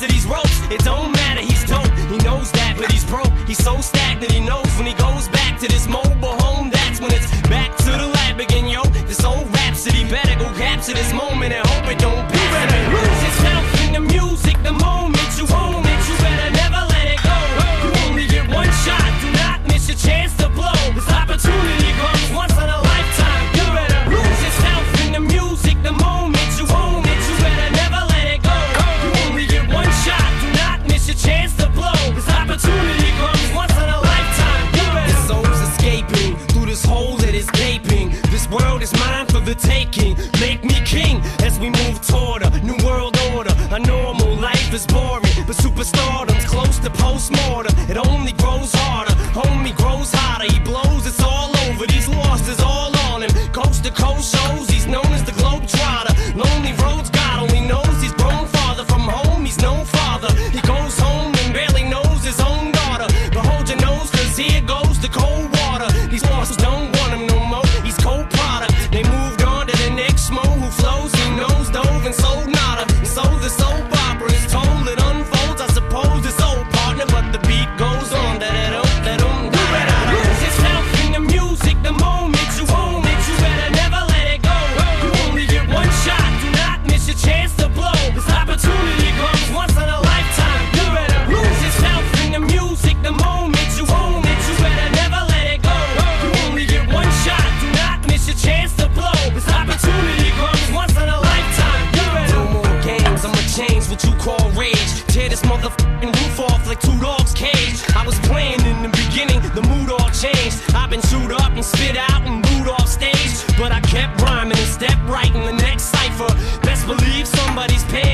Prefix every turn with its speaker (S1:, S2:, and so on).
S1: to these ropes. It don't matter. He's dope. He knows that, but he's broke. He's so stagnant. He knows when he goes back to this mobile home. That's when it's back to the lab again, yo. This old rhapsody better go capture this moment and hope it don't pass. Make me king as we move toward a new world order. A normal life is boring, but superstardom's close to postmortem. It only grows harder. Homie grows hotter. He blows. It's all over. These losses all on him. Coast to coast shows. Motherfucking roof off like two dogs' cage. I was playing in the beginning, the mood all changed. I've been chewed up and spit out and booed off stage. But I kept rhyming and stepped right in the next cipher. Best believe somebody's paying